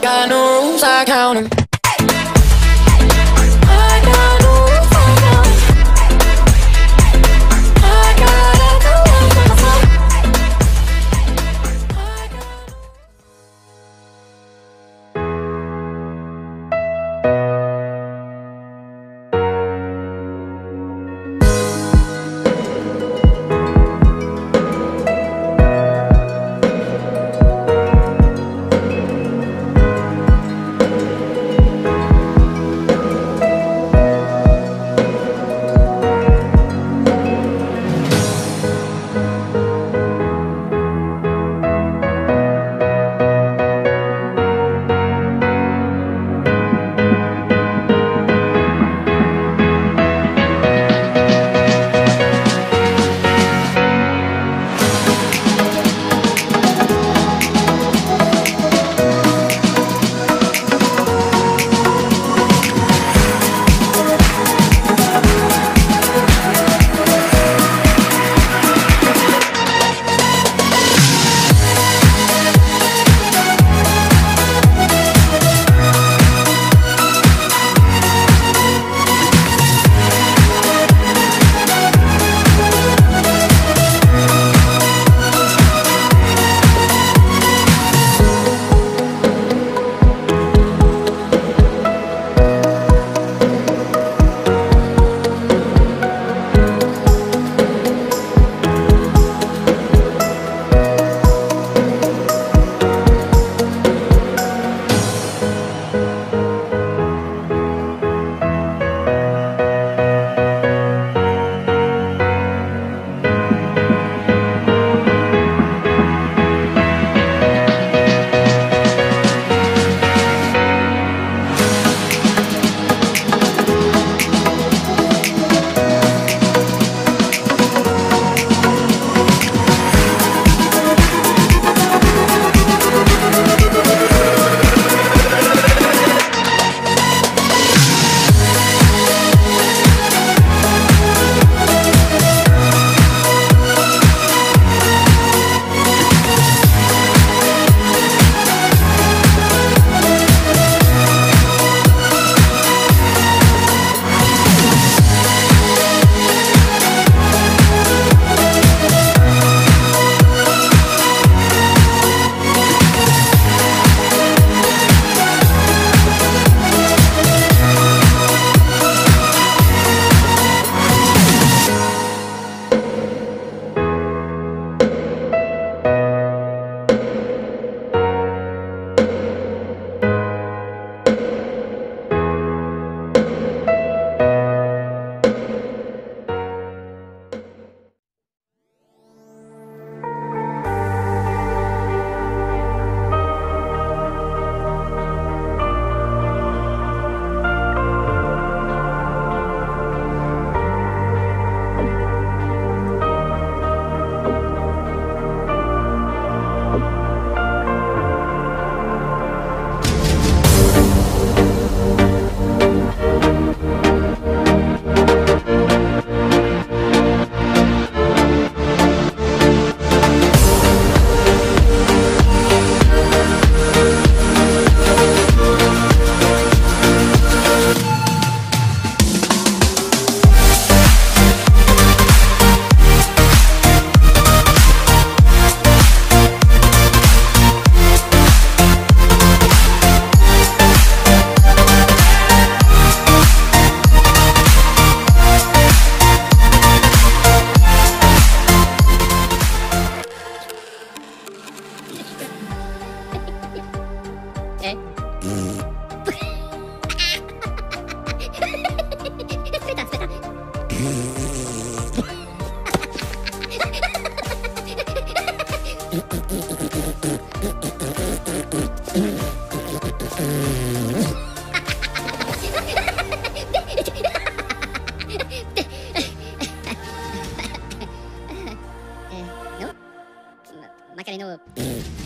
中のマカレの。